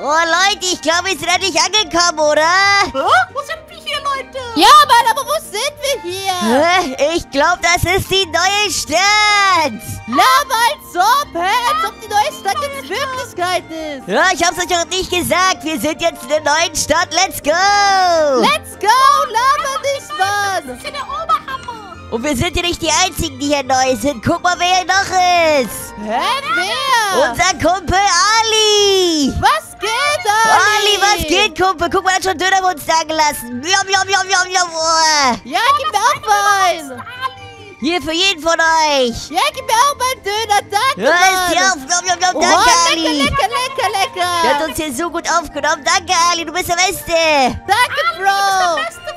Oh, Leute, ich glaube, wir sind endlich angekommen, oder? Hä? Wo sind wir hier, Leute? Ja, Mann, aber wo sind wir hier? Hä? Ich glaube, das ist die neue Stadt. Laber als ob, hä? Als ob die neue Stadt jetzt Wirklichkeit ist. Ja, ich hab's euch auch nicht gesagt. Wir sind jetzt in der neuen Stadt. Let's go. Let's go, laber nicht, Mann. Das ist ja der Oberhammer. Und wir sind ja nicht die Einzigen, die hier neu sind. Guck mal, wer hier noch ist. Hä, wer? Unser Kumpel Ali. Was geht, Ali? Ali, was geht, Kumpel? Guck mal, er hat schon Döner bei uns da gelassen. Jom, jom, jom, jom. Oh. Ja, gib mir auch mal. Ali. Hier für jeden von euch. Ja, gib mir auch mal einen Döner, danke, Ja, Mann. auf. Jom, jom, jom. Oh, Danke, lecker, Ali. lecker, lecker, Der hat lecker. uns hier so gut aufgenommen. Danke, Ali. Du bist der Beste. Danke, Bro. Beste Freund.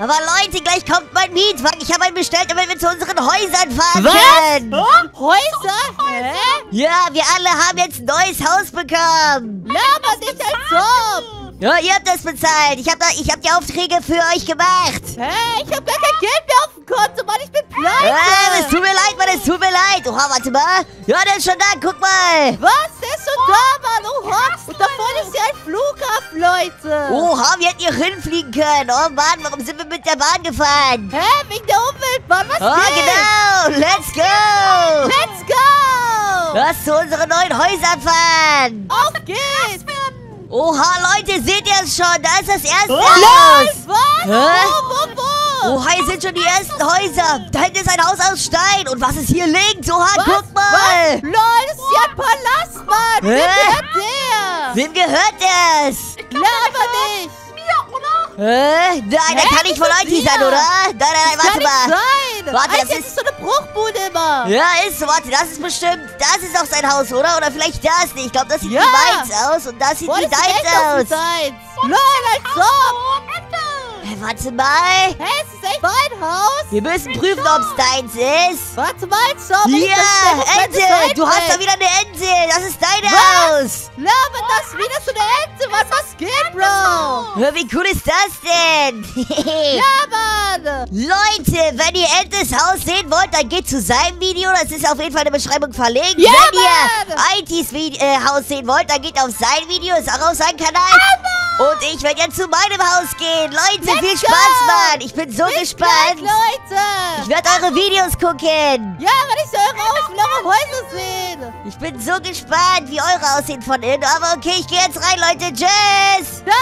Aber Leute, gleich kommt mein Mietwagen. Ich habe einen bestellt, damit wir zu unseren Häusern fahren Was? können. Häuser? Hä? Ja, wir alle haben jetzt ein neues Haus bekommen. Laber nicht als ob. Ja, ihr habt das bezahlt. Ich habe ich hab die Aufträge für euch gemacht. Hä? Ich hab gar kein Geld mehr auf dem Konto, Mann. Ich bin pleite. Ah, es tut mir leid, Mann, es tut mir leid. Oha, warte mal. Ja, der ist schon da, guck mal. Was? Schon da, Mann. Oha. Und da vorne ist ja ein Flughafen, Leute. Oha, wir hätten hier hinfliegen können. Oh Mann, warum sind wir mit der Bahn gefahren? Hä? Wegen der Umwelt, Mann. Was Oh, geht? genau. Let's go. Let's go. Lass zu unseren neuen Häusern fahren. Auf geht's. Oha, Leute, seht ihr es schon? Da ist das erste Lol, Haus. was? Hä? Oha, hier sind schon die ersten Häuser. Da hinten ist ein Haus aus Stein. Und was ist hier links? Oha, Was? guck mal. Was? Lol, das ist ja ein Palast, Mann. Hä? gehört der? Wem gehört das? Laber nicht. Mir, oder? Hä? Nein, der Hä? kann nicht von euch sein, oder? Nein, nein, nein, Kann warte nicht mal. sein. Warte, Alter, das ist- ist so eine Bruchbude immer. Ja, ist so. Warte, das ist bestimmt. Das ist auch sein Haus, oder? Oder vielleicht das nicht. Ich glaube, das sieht Ja. wie meins aus. Und das sieht Boah, wie deins aus. Lol, als ob. Warte mal. Hä, ist das echt mein Haus? Wir müssen prüfen, ob es deins ist. Warte mal, mal. Hier, Ente. Du hast da wieder eine Ente. Das ist dein Haus. Laber das wieder so eine Ente. Was, was geht, Bro? Hör, wie cool ist das denn? Laber. Leute, wenn ihr Entes Haus sehen wollt, dann geht zu seinem Video. Das ist auf jeden Fall in der Beschreibung verlinkt. Ja, wenn ihr Mann! Aitis Vi- äh, Haus sehen wollt, dann geht auf sein Video. Ist auch auf seinem Kanal. Und ich werde jetzt zu meinem Haus gehen. Leute, Let's viel go! Spaß, Mann. Ich bin so Bis gespannt. gleich, Leute. Ich werde eure Videos gucken. Ja, wenn ich so eure eure Häuser sehen. Ich bin so gespannt, wie eure aussehen von innen. Aber okay, ich gehe jetzt rein, Leute. Tschüss. Da.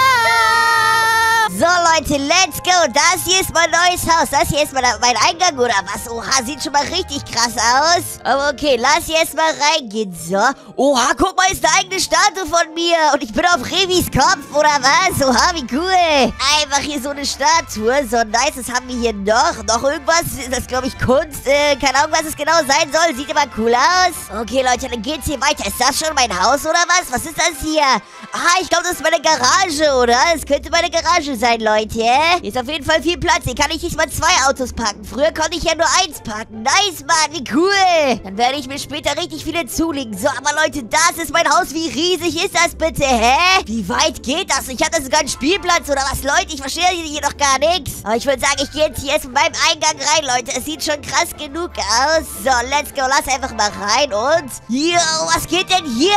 So, Leute, let's go. Das hier ist mein neues Haus. Das hier ist mein, mein Eingang, oder was? Oha, sieht schon mal richtig krass aus. Aber okay, lass hier erstmal reingehen. So. Oha, guck mal, ist eine eigene Statue von mir. Und ich bin auf Revis Kopf, oder was? Oha, wie cool. Einfach hier so eine Statue. So nice, was haben wir hier noch? Noch irgendwas? Das, glaube ich, Kunst? Äh, keine Ahnung, was es genau sein soll. Sieht immer cool aus. Okay, Leute, dann geht's hier weiter. Ist das schon mein Haus, oder was? Was ist das hier? Ah, ich glaube, das ist meine Garage, oder? Das könnte meine Garage sein, Leute. Hier ist auf jeden Fall viel Platz. Hier kann ich nicht mal zwei Autos parken. Früher konnte ich ja nur eins parken. Nice, Mann, wie cool. Dann werde ich mir später richtig viele zulegen. So, aber Leute, das ist mein Haus. Wie riesig ist das bitte, hä? Wie weit geht das? Ich hatte sogar einen Spielplatz, oder was, Leute? Ich verstehe hier noch gar nichts. Aber ich würde sagen, ich gehe jetzt hier erst meinem Eingang rein, Leute. Es sieht schon krass genug aus. So, let's go. Lass einfach mal rein. Und, yo, was geht denn hier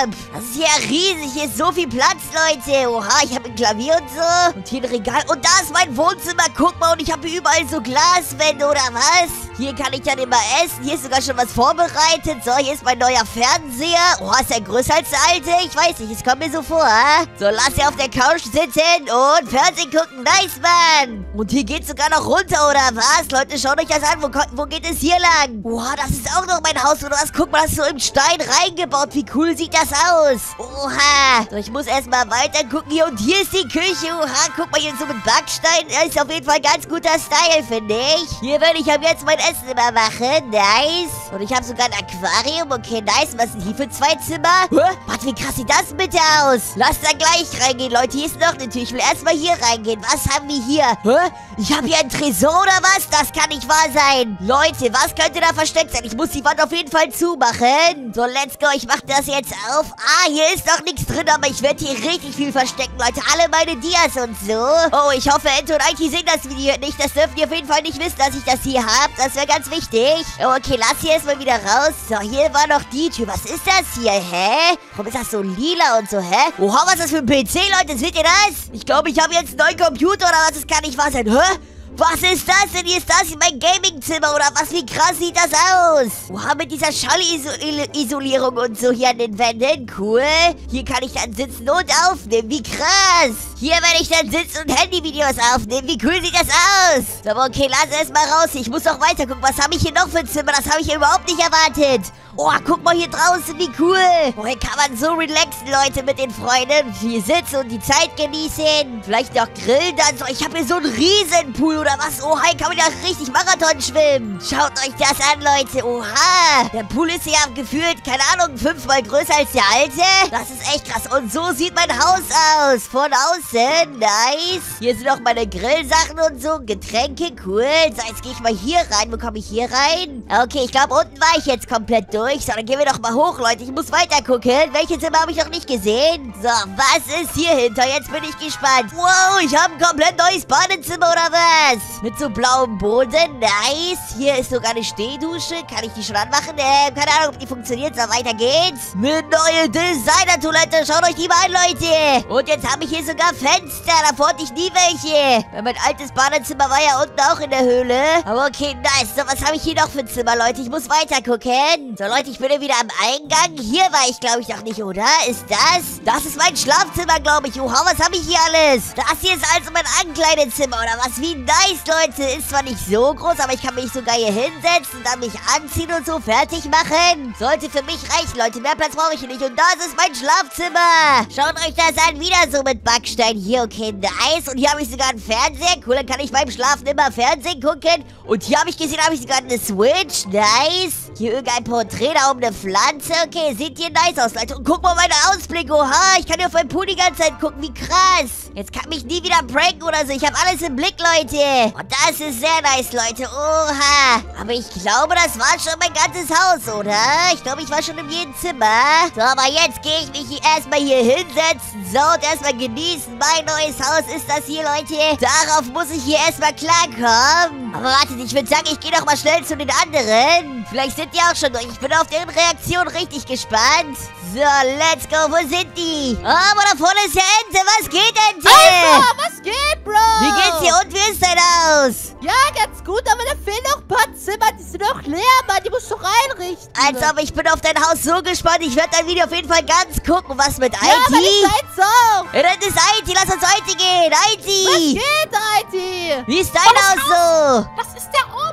ab? Das ist ja riesig. Hier ist so viel Platz, Leute. Oha, ich habe ein Klavier und so. Und hier ein Regal. Und da ist mein Wohnzimmer. Guck mal, und ich habe hier überall so Glaswände, oder was? Hier kann ich dann immer essen. Hier ist sogar schon was vorbereitet. So, hier ist mein neuer Fernseher. Oha, ist der größer als der alte? Ich weiß nicht, es kommt mir so vor. hä? So, lass sie auf der Couch sitzen und Fernsehen gucken. Nice, Mann. Und hier geht's sogar noch runter, oder was? Leute, schaut euch das an. Wo, wo geht es hier lang? Oha, das ist auch noch mein Haus, oder was? Guck mal, das ist so im Stein reingebaut. Wie cool sieht das aus? Oha. So, ich muss erstmal weiter gucken hier. Und hier ist die Küche. Oha, guck mal, hier so mit Backstein. Das ist auf jeden Fall ganz guter Style, finde ich. Hier werde ich ab jetzt mein Essen immer machen. Nice. Und ich habe sogar ein Aquarium. Okay, nice. Was sind hier für zwei Zimmer? Hä? Warte, wie krass sieht das bitte aus? Lass da gleich reingehen, Leute. Hier ist noch eine Tür. Ich will erstmal hier reingehen. Was haben wir hier? Hä? Ich habe hier ein Tresor oder was? Das kann nicht wahr sein. Leute, was könnte da versteckt sein? Ich muss die Wand auf jeden Fall zumachen. So, let's go. Ich mache das jetzt auf. Ah, hier ist noch nichts drin, aber ich werde hier richtig viel verstecken, Leute. Alle meine Dias und so. Oh, ich hoffe, Ento und Aiki sehen das Video nicht. Das dürfen die auf jeden Fall nicht wissen, dass ich das hier habe. Das das wäre ganz wichtig. Okay, lass hier erstmal wieder raus. So, hier war noch die Tür. Was ist das hier, hä? Warum ist das so lila und so, hä? Oha, was ist das für ein PC, Leute? Seht ihr das? Ich glaube, ich habe jetzt einen neuen Computer oder was? Das kann nicht wahr sein. Hä? Was ist das denn? Hier ist das mein Gamingzimmer oder was? Wie krass sieht das aus? Oha, mit dieser Schallisolierung und so hier an den Wänden. Cool. Hier kann ich dann sitzen und aufnehmen. Wie krass. Hier werde ich dann sitzen und Handyvideos aufnehmen. Wie cool sieht das aus? So, aber okay, lass erst mal raus. Ich muss noch weiter gucken. Was habe ich hier noch für ein Zimmer? Das habe ich überhaupt nicht erwartet. Oh, guck mal hier draußen, wie cool. Oh, hier kann man so relaxen, Leute, mit den Freunden. Hier sitzen und die Zeit genießen. Vielleicht noch grillen dann so. Ich habe hier so einen Riesenpool oder was. Oh, hier kann man ja richtig Marathon schwimmen. Schaut euch das an, Leute. Oha. Der Pool ist ja gefühlt, keine Ahnung, fünfmal größer als der alte. Das ist echt krass. Und so sieht mein Haus aus. Von außen. Nice. Hier sind auch meine Grillsachen und so. Getränke, cool. So, jetzt gehe ich mal hier rein. Wo komme ich hier rein? Okay, ich glaube, unten war ich jetzt komplett durch durch. So, dann gehen wir doch mal hoch, Leute. Ich muss weiter gucken. Welche Zimmer habe ich noch nicht gesehen? So, was ist hier hinter? Jetzt bin ich gespannt. Wow, ich habe ein komplett neues Badezimmer oder was? Mit so blauem Boden. Nice. Hier ist sogar eine Stehdusche. Kann ich die schon anmachen? Äh, keine Ahnung, ob die funktioniert. So, weiter geht's. Eine neue Designer-Toilette. Schaut euch die mal an, Leute. Und jetzt habe ich hier sogar Fenster. Davor hatte ich nie welche. Weil mein altes Badezimmer war ja unten auch in der Höhle. Aber okay, nice. So, was habe ich hier noch für Zimmer, Leute? Ich muss weiter gucken. So, Leute, ich bin ja wieder am Eingang. Hier war ich, glaube ich, noch nicht, oder? Ist das? Das ist mein Schlafzimmer, glaube ich. Oha, was habe ich hier alles? Das hier ist also mein Ankleidezimmer, oder was? Wie nice, Leute. Ist zwar nicht so groß, aber ich kann mich sogar hier hinsetzen, dann mich anziehen und so fertig machen. Sollte für mich reichen, Leute. Mehr Platz brauche ich hier nicht. Und das ist mein Schlafzimmer. Schaut euch das an. Wieder so mit Backstein. Hier, okay, nice. Und hier habe ich sogar einen Fernseher. Cool, dann kann ich beim Schlafen immer Fernsehen gucken. Und hier habe ich gesehen, habe ich sogar eine Switch. Nice. Hier irgendein Porträt da um eine Pflanze. Okay, sieht hier nice aus, Leute. Und guck mal meine Ausblick. Oha, ich kann hier auf meinen Pool die ganze Zeit gucken. Wie krass. Jetzt kann mich nie wieder pranken oder so. Ich habe alles im Blick, Leute. Und das ist sehr nice, Leute. Oha. Aber ich glaube, das war schon mein ganzes Haus, oder? Ich glaube, ich war schon in jedem Zimmer. So, aber jetzt gehe ich mich erstmal hier hinsetzen. So, und erstmal genießen. Mein neues Haus ist das hier, Leute. Darauf muss ich hier erstmal klarkommen. Aber wartet, ich würde sagen, ich gehe doch mal schnell zu den anderen. Vielleicht sind die auch schon durch. Ich bin auf deren Reaktion richtig gespannt. So, let's go. Wo sind die? Oh, aber da vorne ist ja Ente. Was geht, Ente? Alter, was geht, Bro? Wie geht's dir und wie ist dein Haus? Ja, ganz gut, aber da fehlen noch ein paar Zimmer. Die sind noch leer, Mann. Die musst du doch einrichten. Als ob ich bin auf dein Haus so gespannt. Ich werde dein Video auf jeden Fall ganz gucken. Was mit ja, aber IT? nicht deins auch. Ja, das ist IT. Lass uns IT gehen. Was IT. geht, IT? Wie ist dein Haus so? Das ist der Oberhammer.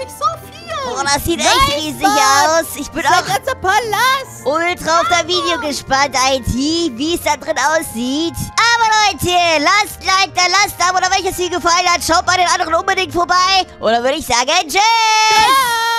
Riesig, so viel. Oh, das sieht Nice, echt riesig Mann. aus. Ich bin Das auch ganzer Palast. ultra auf dein Video gespannt, IT, wie es da drin aussieht. Aber Leute, lasst Like da, lasst Abo, oder welches Video gefallen hat. Schaut bei den anderen unbedingt vorbei. Oder würde ich sagen, tschüss. Ja.